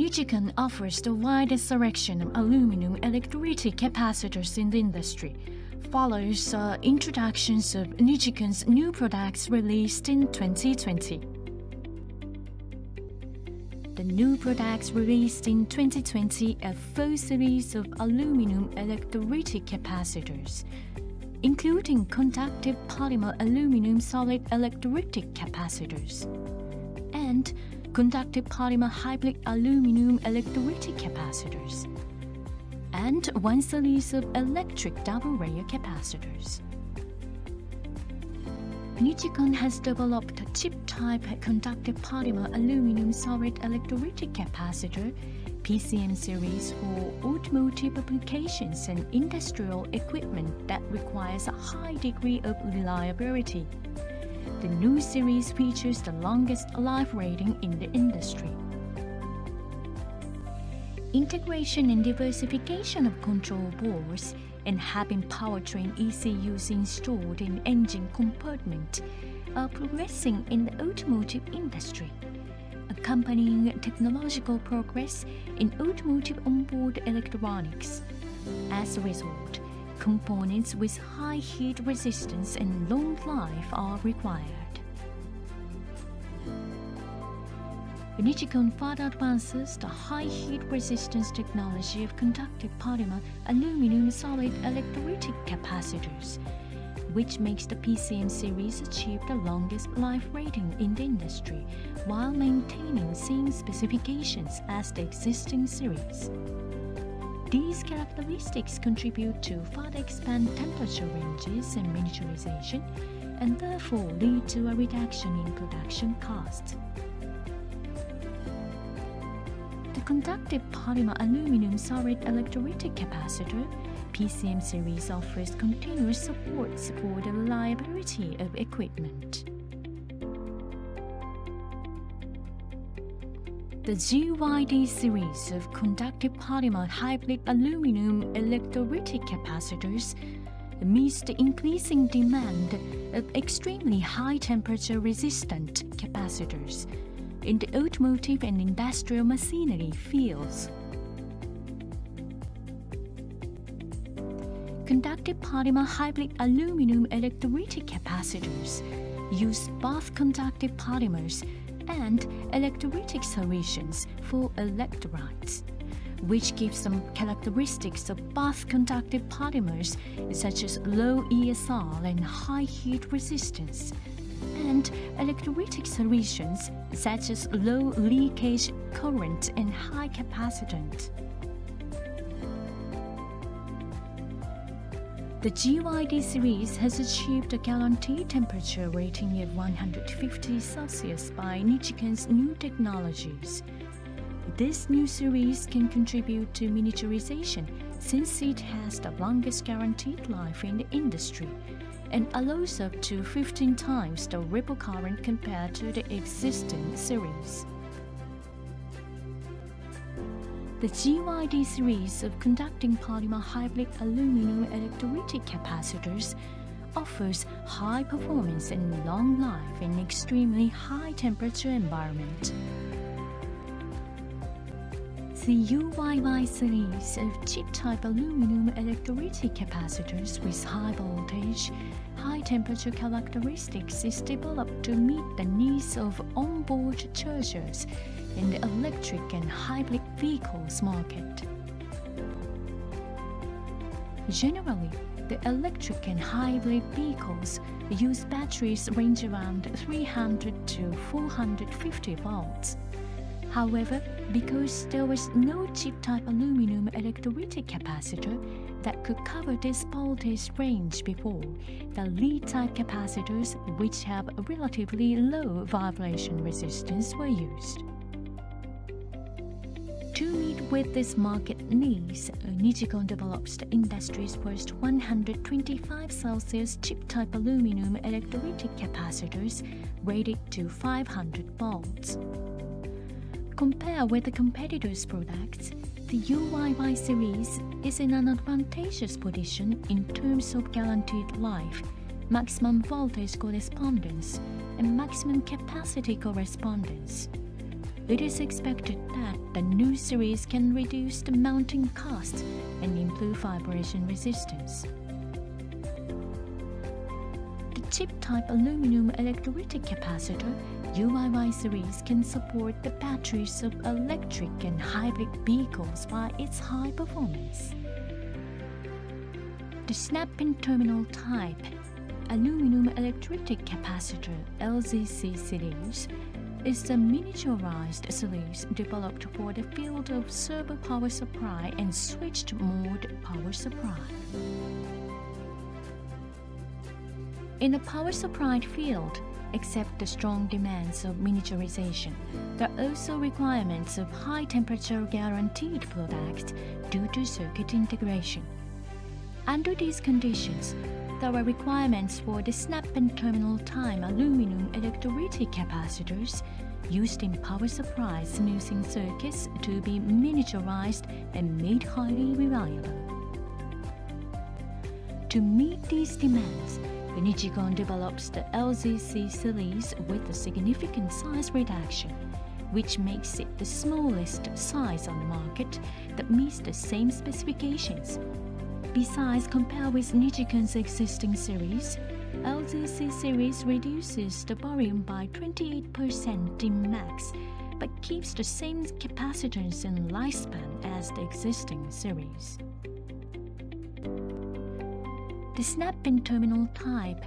Nichicon offers the widest selection of aluminum electrolytic capacitors in the industry. Follows uh, introductions of Nichicon's new products released in 2020. The new products released in 2020 are four series of aluminum electrolytic capacitors, including conductive polymer aluminum solid electrolytic capacitors and conductive polymer hybrid aluminum electrolytic capacitors, and one series of electric double layer capacitors. Nichicon has developed a chip-type conductive polymer aluminum solid electrolytic capacitor PCM series for automotive applications and industrial equipment that requires a high degree of reliability. The new series features the longest life rating in the industry. Integration and diversification of control boards and having powertrain ECUs installed in engine compartment are progressing in the automotive industry, accompanying technological progress in automotive onboard electronics. As a result, components with high heat resistance and long life are required. Nichicon further advances the high heat resistance technology of conductive polymer aluminum solid electrolytic capacitors, which makes the PCM series achieve the longest life rating in the industry while maintaining same specifications as the existing series. These characteristics contribute to further expand temperature ranges and miniaturization and therefore lead to a reduction in production costs. The conductive polymer aluminum solid electrolytic capacitor PCM series offers continuous support for the reliability of equipment. The GYD series of conductive polymer hybrid aluminum electrolytic capacitors meets the increasing demand of extremely high temperature resistant capacitors in the automotive and industrial machinery fields. Conductive polymer hybrid aluminum electrolytic capacitors use both conductive polymers and electrolytic solutions for electrolytes, which gives some characteristics of both conductive polymers such as low ESR and high heat resistance, and electrolytic solutions such as low leakage current and high capacitance. The GYD series has achieved a guaranteed temperature rating of 150 Celsius by Nichicon's new technologies. This new series can contribute to miniaturization since it has the longest guaranteed life in the industry and allows up to 15 times the ripple current compared to the existing series. The GYD series of conducting polymer hybrid aluminum electrolytic capacitors offers high performance and long life in extremely high temperature environment. The UYY series of chip-type aluminum electrolytic capacitors with high voltage, high temperature characteristics is developed to meet the needs of onboard chargers in the electric and hybrid vehicles market. Generally, the electric and hybrid vehicles use batteries range around 300 to 450 volts. However, because there was no chip-type aluminum electrolytic capacitor that could cover this voltage range before, the lead-type capacitors, which have relatively low vibration resistance, were used. With this market needs, Nichicon develops the industry's first 125 Celsius chip-type aluminum electrolytic capacitors rated to 500 volts. Compared with the competitors' products, the UYY series is in an advantageous position in terms of guaranteed life, maximum voltage correspondence, and maximum capacity correspondence. It is expected that the new series can reduce the mounting cost and improve vibration resistance. The chip-type aluminum electrolytic capacitor UYY series can support the batteries of electric and hybrid vehicles by its high performance. The snap-in terminal type aluminum electrolytic capacitor LZC series is the miniaturized series developed for the field of servo power supply and switched mode power supply. In the power supply field, except the strong demands of miniaturization, there are also requirements of high temperature guaranteed products due to circuit integration. Under these conditions, are requirements for the snap-in terminal time aluminum electrolytic capacitors used in power supply smoothing circuits to be miniaturized and made highly reliable. To meet these demands, Nichicon develops the LZC series with a significant size reduction, which makes it the smallest size on the market that meets the same specifications Besides, compared with Nichicon's existing series, LZC series reduces the volume by 28% in max, but keeps the same capacitance and lifespan as the existing series. The snap-in terminal type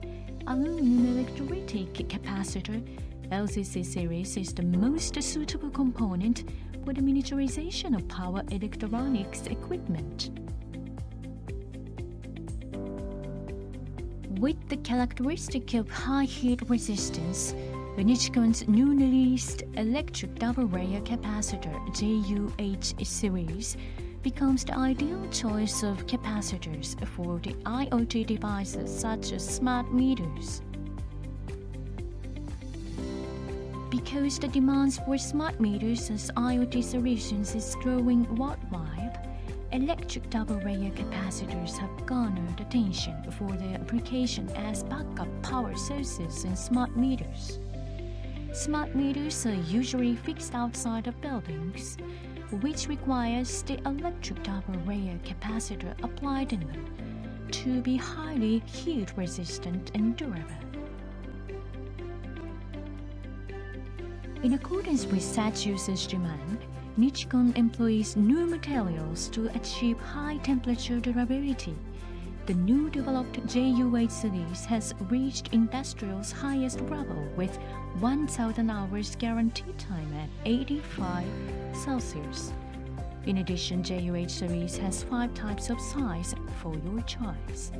aluminum electrolytic capacitor LZC series is the most suitable component for the miniaturization of power electronics equipment. With the characteristic of high heat resistance, Nichicon's newly released electric double layer capacitor JUH series becomes the ideal choice of capacitors for the IoT devices such as smart meters. Because the demands for smart meters as IoT solutions is growing worldwide, electric double-layer capacitors have garnered attention for their application as backup power sources in smart meters. Smart meters are usually fixed outside of buildings, which requires the electric double-layer capacitor applied in them to be highly heat-resistant and durable. In accordance with such usage demand, Nichicon employs new materials to achieve high temperature durability. The new developed JUH series has reached industrial's highest level with 1000 hours guarantee time at 85 Celsius. In addition, JUH series has five types of size for your choice.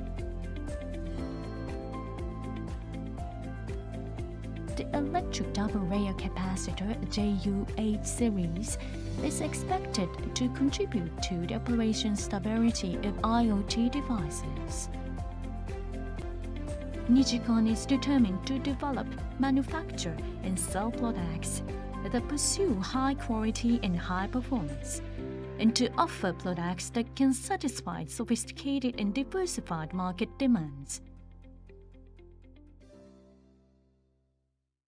The electric double layer capacitor JUH series is expected to contribute to the operation stability of IoT devices. Nichicon is determined to develop, manufacture, and sell products that pursue high quality and high performance, and to offer products that can satisfy sophisticated and diversified market demands.